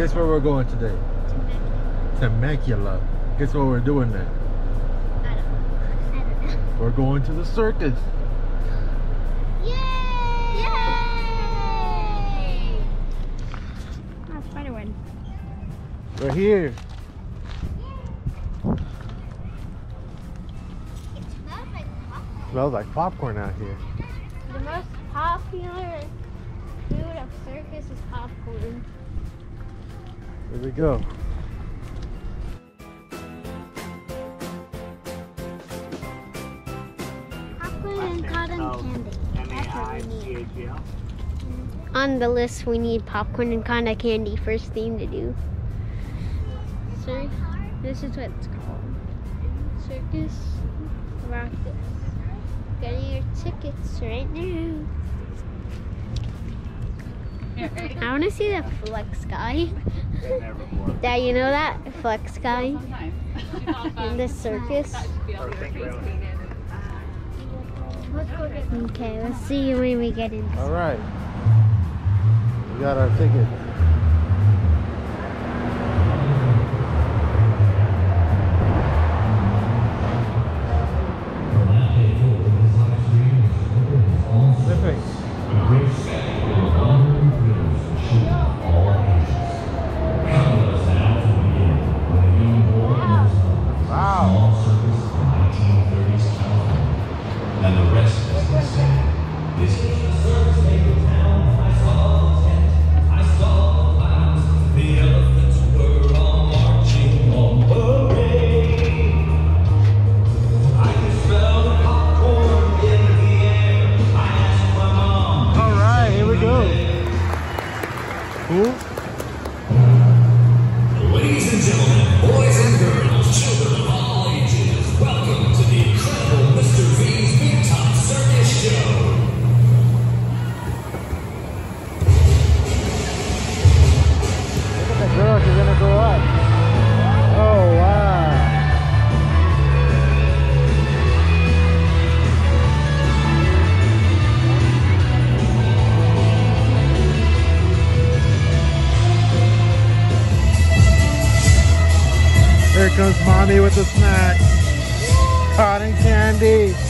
Guess where we're going today? Temecula. To macula. Guess what we're doing there? I don't, I don't know. We're going to the circus. Yay! Yay! Oh, spider web. We're here. Smells like popcorn. Smells like popcorn out here. The most popular food of circus is popcorn. Here we go. Popcorn and cotton candy. That's what we need. M-A-I-C-H-E-L. On the list, we need popcorn and cotton candy. First thing to do. Sir, this is what it's called. Circus Rockets. Getting your tickets right now. I want to see the flex guy. Dad, you know that flex guy in the circus? Okay, let's see when we get in. All right. We got our ticket. Comes mommy with the snack. Cotton candy.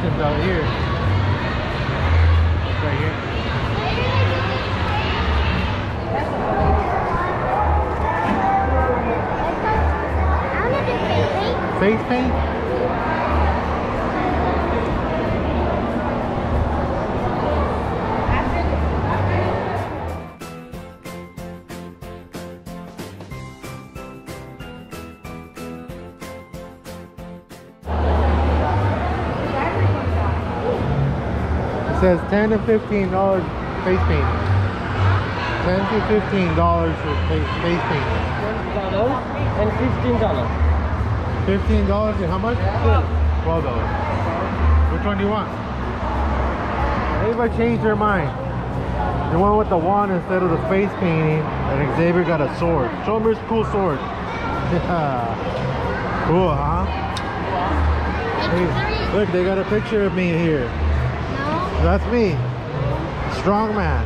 Concessions out here. Says 10 to 15 dollars face painting. 10 to 15 dollars for fa- face painting. dollars and fifteen dollars. 15 dollars and how much? 12 dollars. Which one do you want? Everybody changed their mind. the one with the wand instead of the face painting, and Xavier got a sword. Show him his cool sword. Yeah. Cool, huh? Hey, look, they got a picture of me here. That's me. Strong man.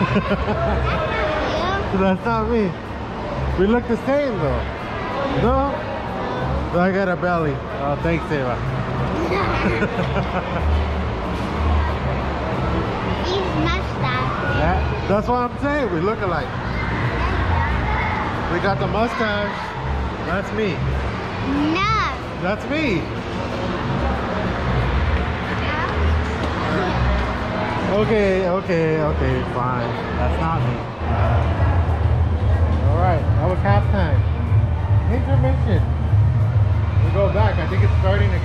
That's not me. We look the same though. No? I got a belly. Oh, thanks, Ava. Yeah, that's what I'm saying. We look alike. We got the mustache. That's me. No. That's me. Okay, okay, okay, fine. That's not me. All right, that was halftime. Intermission. We go back. I think it's starting again.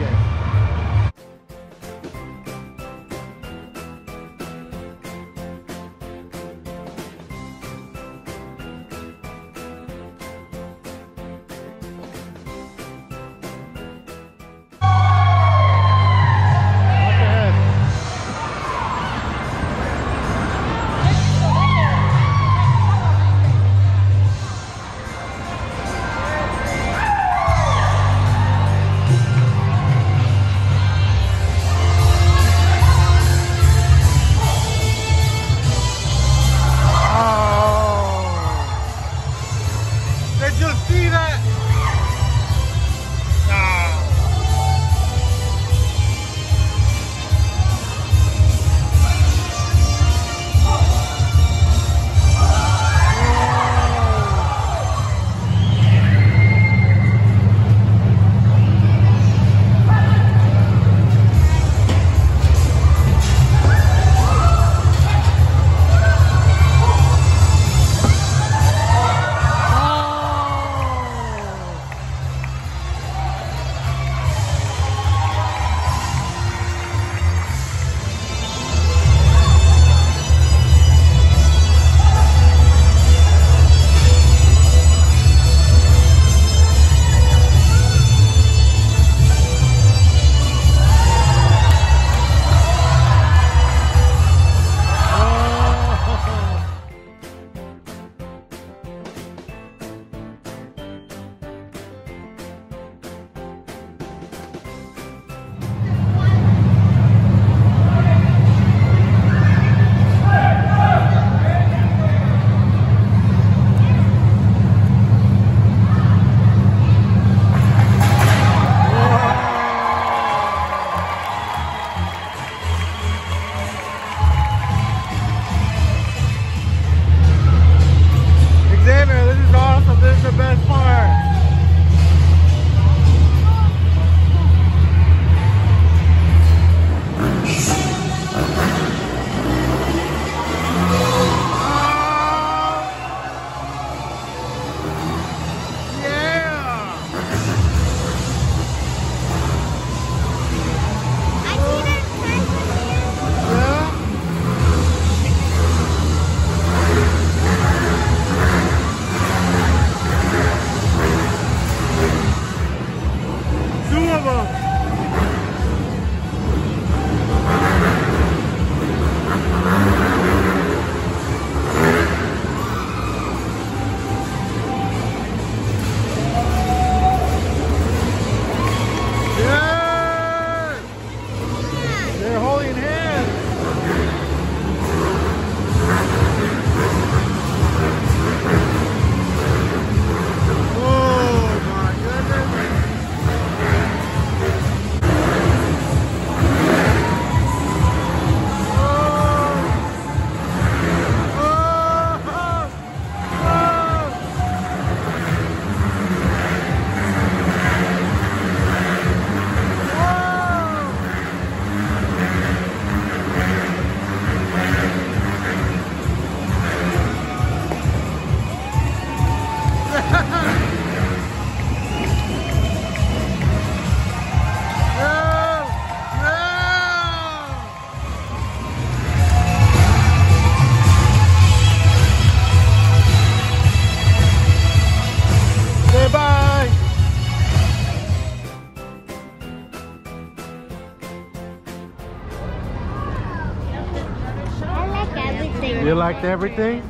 Liked everything?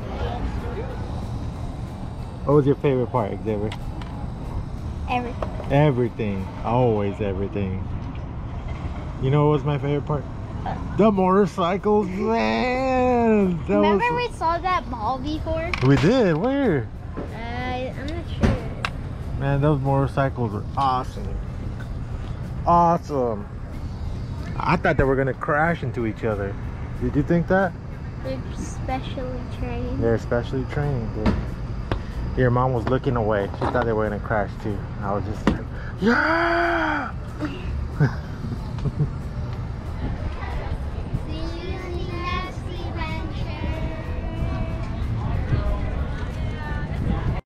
What was your favorite part, Xavier? Everything. Everything. Always everything. You know what was my favorite part? The motorcycles, man. That Remember was... we saw that ball before? we did. Where? Uh, I'm not sure. Man, those motorcycles were awesome. Awesome. I thought they were gonna crash into each other. Did you think that? They're specially trained. They're specially trained. Dude. Your mom was looking away. She thought they were gonna crash too. I was just like, yeah.